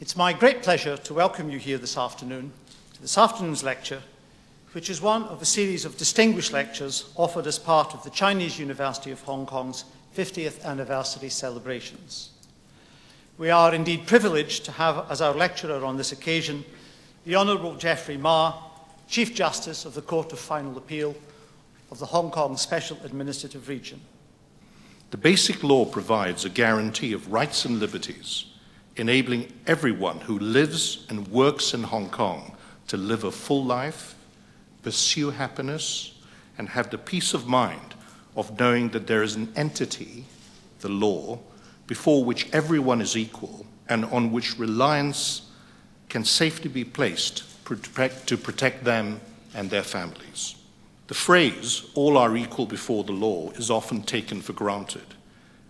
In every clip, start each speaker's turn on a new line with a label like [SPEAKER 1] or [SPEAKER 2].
[SPEAKER 1] It's my great pleasure to welcome you here this afternoon to this afternoon's lecture, which is one of a series of distinguished lectures offered as part of the Chinese University of Hong Kong's 50th anniversary celebrations. We are indeed privileged to have as our lecturer on this occasion the Honourable Geoffrey Ma, Chief Justice of the Court of Final Appeal of the Hong Kong Special Administrative Region.
[SPEAKER 2] The Basic Law provides a guarantee of rights and liberties, enabling everyone who lives and works in Hong Kong to live a full life, pursue happiness, and have the peace of mind of knowing that there is an entity, the law, before which everyone is equal and on which reliance can safely be placed to protect them and their families. The phrase, all are equal before the law, is often taken for granted.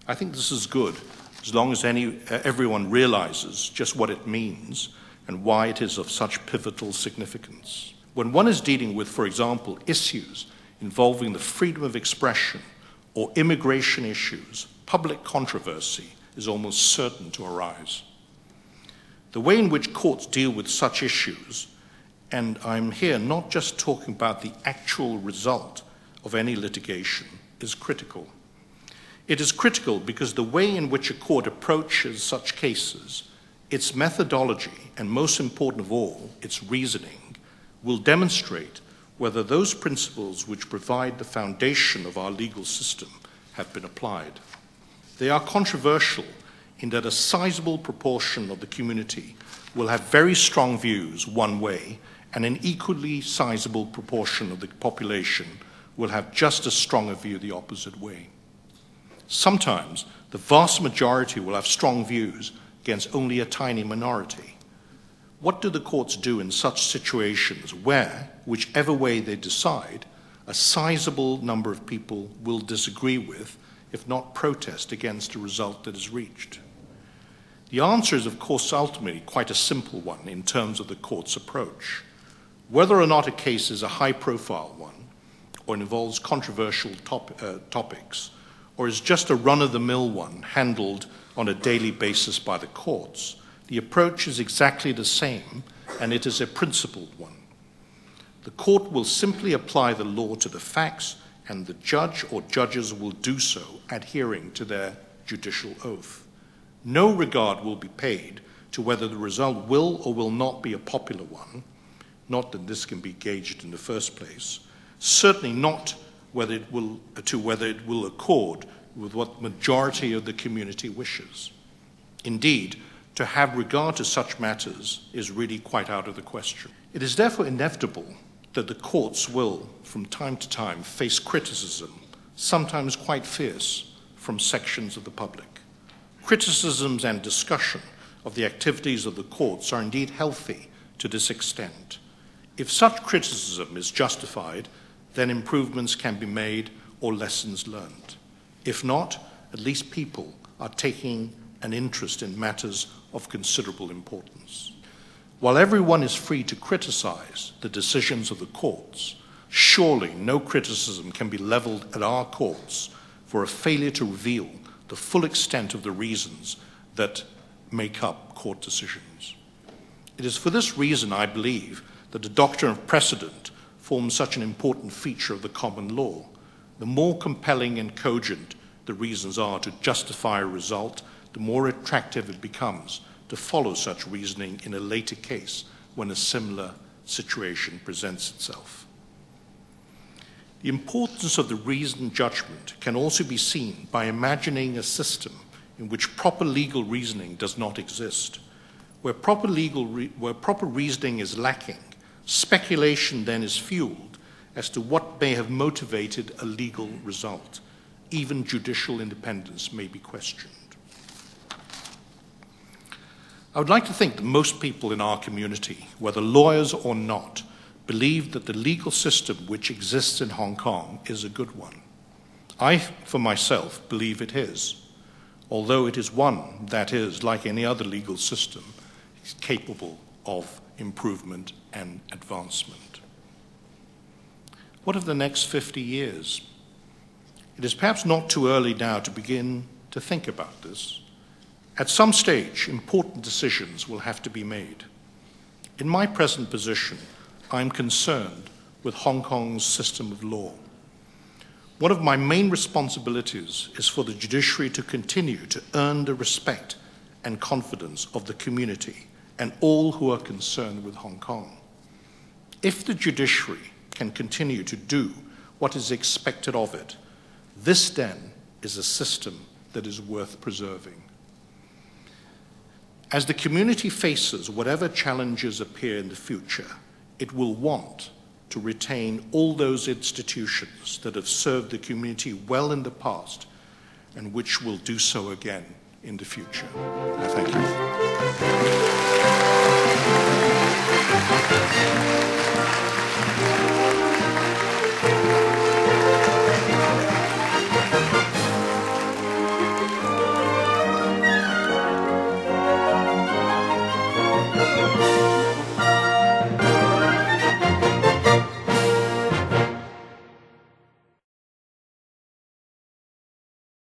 [SPEAKER 2] I think this is good, as long as any, uh, everyone realizes just what it means and why it is of such pivotal significance. When one is dealing with, for example, issues involving the freedom of expression or immigration issues, public controversy is almost certain to arise. The way in which courts deal with such issues, and I'm here not just talking about the actual result of any litigation, is critical. It is critical because the way in which a court approaches such cases, its methodology, and most important of all, its reasoning, will demonstrate whether those principles which provide the foundation of our legal system have been applied. They are controversial in that a sizable proportion of the community will have very strong views one way, and an equally sizable proportion of the population will have just as strong a view the opposite way. Sometimes the vast majority will have strong views against only a tiny minority. What do the courts do in such situations where, whichever way they decide, a sizable number of people will disagree with if not protest against a result that is reached? The answer is, of course, ultimately quite a simple one in terms of the court's approach. Whether or not a case is a high profile one, or involves controversial top, uh, topics, or is just a run of the mill one handled on a daily basis by the courts, the approach is exactly the same, and it is a principled one. The court will simply apply the law to the facts and the judge or judges will do so adhering to their judicial oath. No regard will be paid to whether the result will or will not be a popular one, not that this can be gauged in the first place, certainly not whether it will, to whether it will accord with what majority of the community wishes. Indeed, to have regard to such matters is really quite out of the question. It is therefore inevitable that the courts will, from time to time, face criticism, sometimes quite fierce, from sections of the public. Criticisms and discussion of the activities of the courts are indeed healthy to this extent. If such criticism is justified, then improvements can be made or lessons learned. If not, at least people are taking an interest in matters of considerable importance. While everyone is free to criticize the decisions of the courts, surely no criticism can be leveled at our courts for a failure to reveal the full extent of the reasons that make up court decisions. It is for this reason, I believe, that the doctrine of precedent forms such an important feature of the common law. The more compelling and cogent the reasons are to justify a result, the more attractive it becomes to follow such reasoning in a later case when a similar situation presents itself. The importance of the reasoned judgment can also be seen by imagining a system in which proper legal reasoning does not exist. Where proper, legal re- where proper reasoning is lacking, speculation then is fueled as to what may have motivated a legal result. Even judicial independence may be questioned. I would like to think that most people in our community, whether lawyers or not, believe that the legal system which exists in Hong Kong is a good one. I, for myself, believe it is, although it is one that is, like any other legal system, capable of improvement and advancement. What of the next 50 years? It is perhaps not too early now to begin to think about this At some stage, important decisions will have to be made. In my present position, I'm concerned with Hong Kong's system of law. One of my main responsibilities is for the judiciary to continue to earn the respect and confidence of the community and all who are concerned with Hong Kong. If the judiciary can continue to do what is expected of it, this then is a system that is worth preserving. As the community faces whatever challenges appear in the future, it will want to retain all those institutions that have served the community well in the past and which will do so again in the future. I thank you.